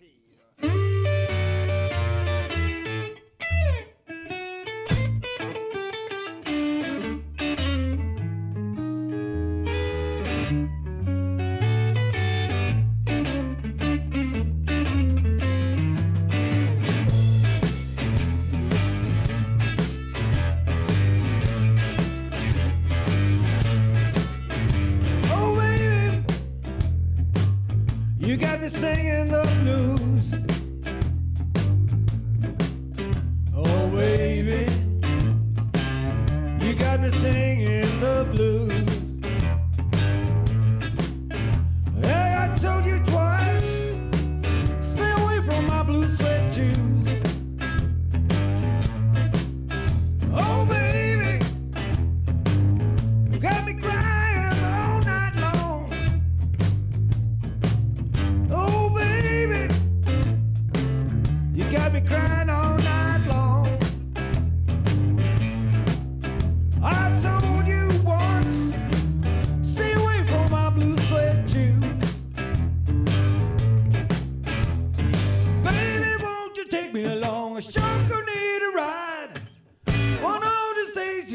fee You got me singing the blues. Oh, baby. You got me singing the blues. Hey, I told you.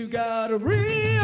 you gotta read.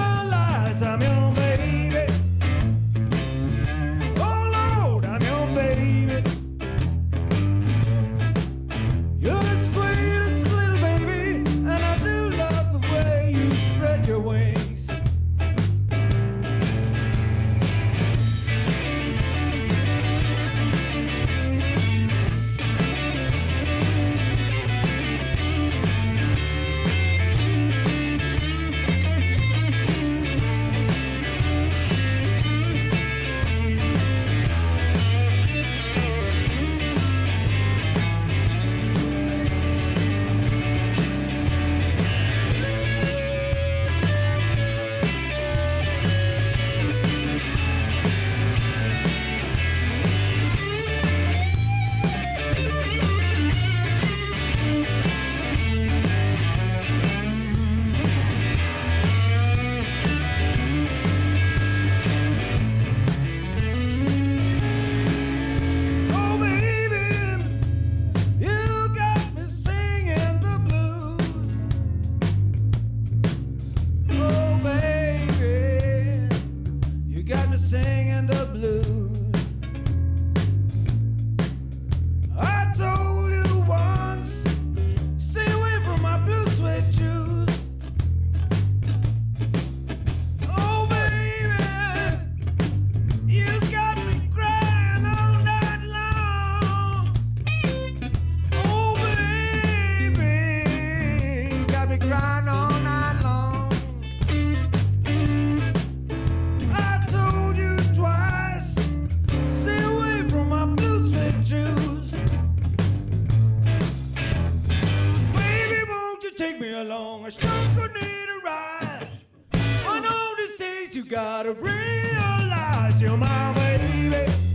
along. sure could need a ride. One of these days you gotta realize you're my baby.